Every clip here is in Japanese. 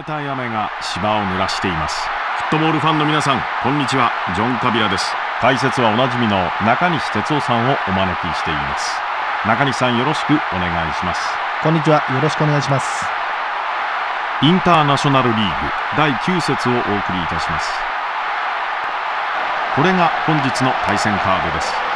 冷たい雨が芝を濡らしています。フットボールファンの皆さんこんにちは。ジョン・カビラです。解説はおなじみの中西哲夫さんをお招きしています。中西さんよろしくお願いします。こんにちは。よろしくお願いします。インターナショナルリーグ第9節をお送りいたします。これが本日の対戦カードです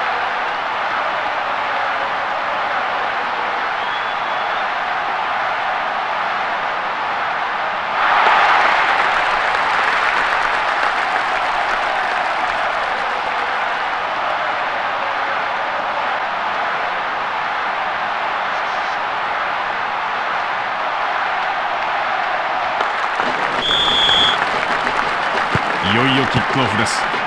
いよいよキックオフです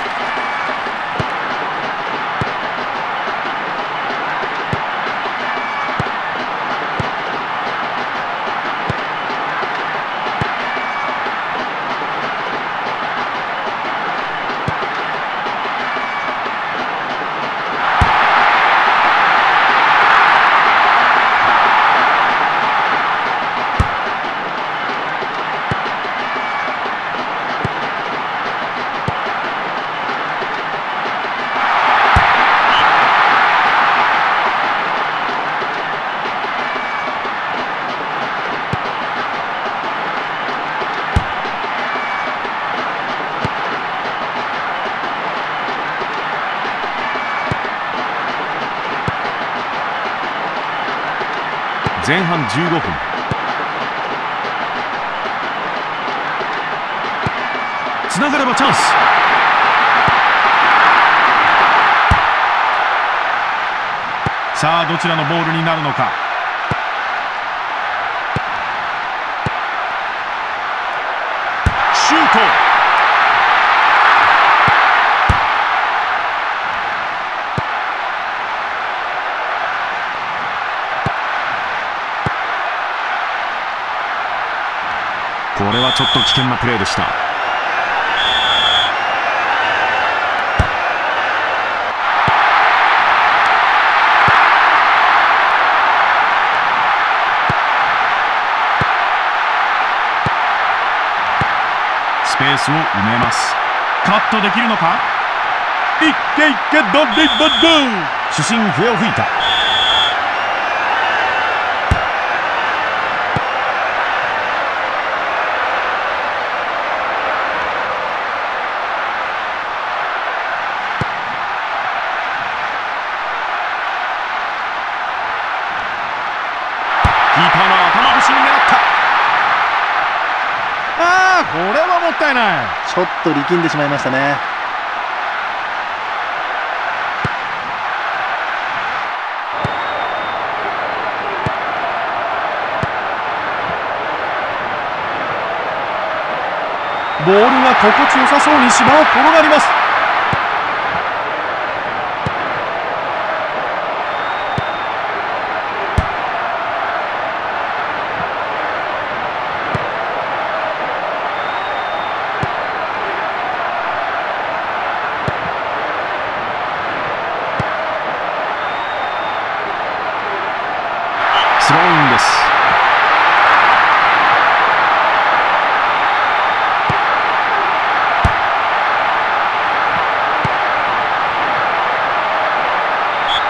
前半15分。つながればチャンス。さあどちらのボールになるのか。れはちょっと危険なプレーでした。スペースを埋めます。カットできるのか？いけいけドリブル。主審笛を吹いたキーパーの頭越しに狙ったああこれはもったいない。ちょっと力んでしまいましたね。ボールが心地よさそうに芝を転がりますスローインです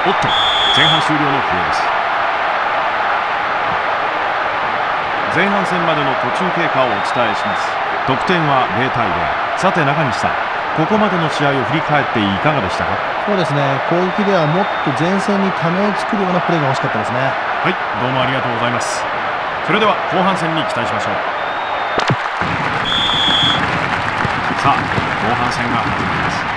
おっと。前半終了の笛です。前半戦までの途中経過をお伝えします。得点は0対0さて中西さんここまでの試合を振り返っていかがでしたか？そうですね。攻撃ではもっと前線にためを作るようなプレーが欲しかったですね。はいどうもありがとうございます。それでは後半戦に期待しましょう。さあ後半戦が始まります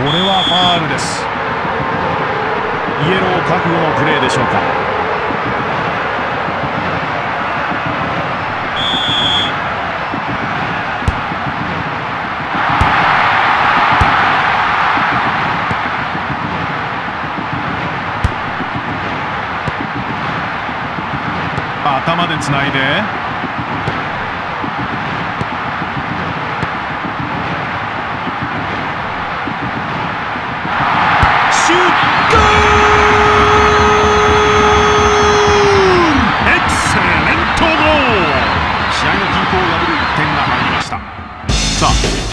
これはファールです。イエロー覚悟のプレーでしょうか。頭でつないで。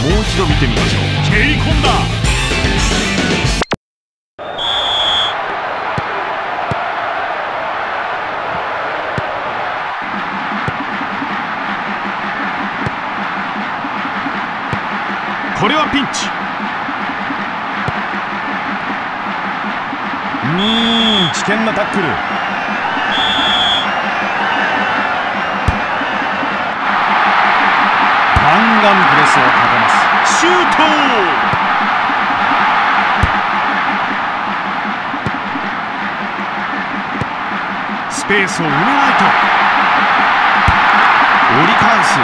もう一度見てみましょう。蹴り込んだ。これはピンチ。うん危険なタックル。ガンプレスをシュート。スペースを埋めないと。折り返す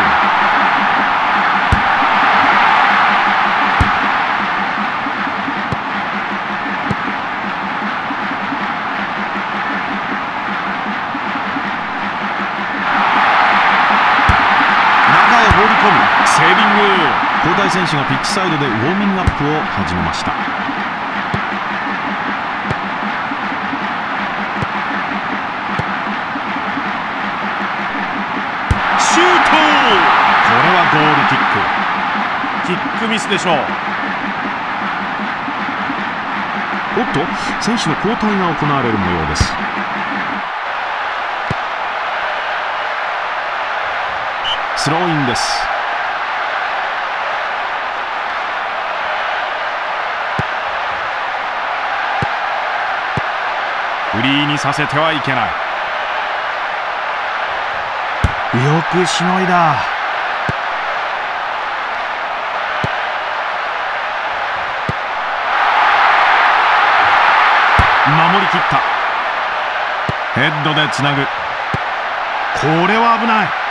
交代選手がピッチサイドでウォーミングアップを始めました。シュート。これはゴールキック。キックミスでしょう。おっと選手の交代が行われる模様です。スローインですフリーにさせてはいけない。よくしのいだ。守りきった。ヘッドでつなぐ。これは危ない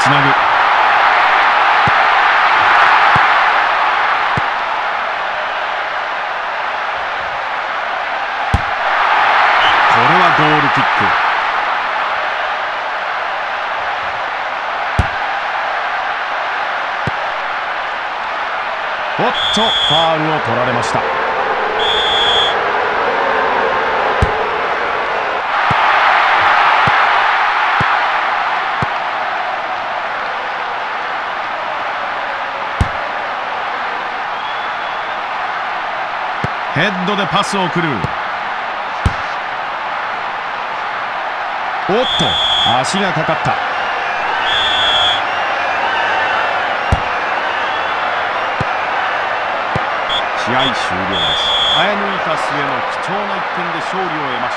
つなぐ。これはゴールキック。おっとファールを取られました。ヘッドでパスを送る。おっと足がかかった。試合終了です。生え抜いた末の貴重な一点で勝利を得まし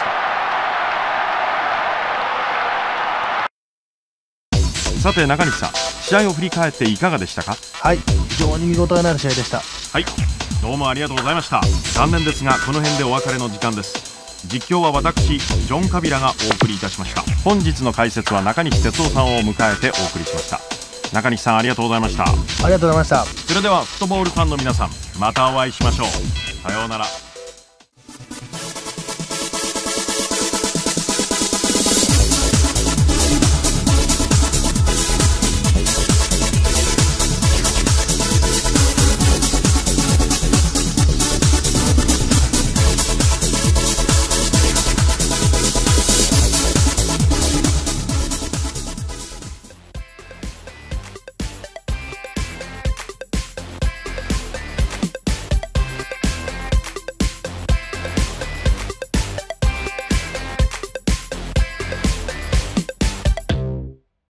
た。さて中西さん試合を振り返っていかがでしたか？はい非常に見応えのある試合でした。はいどうもありがとうございました。残念ですがこの辺でお別れの時間です。実況は私ジョン・カビラがお送りいたしました。本日の解説は中西哲夫さんを迎えてお送りしました。中西さんありがとうございました。ありがとうございました。それではフットボールファンの皆さんまたお会いしましょう。さようなら